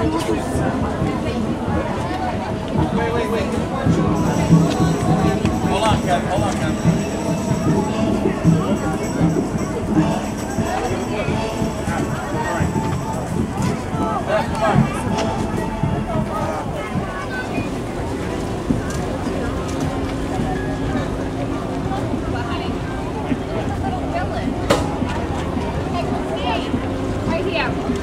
Wait, wait, wait. Hold on. Hold on, here.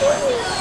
Woo!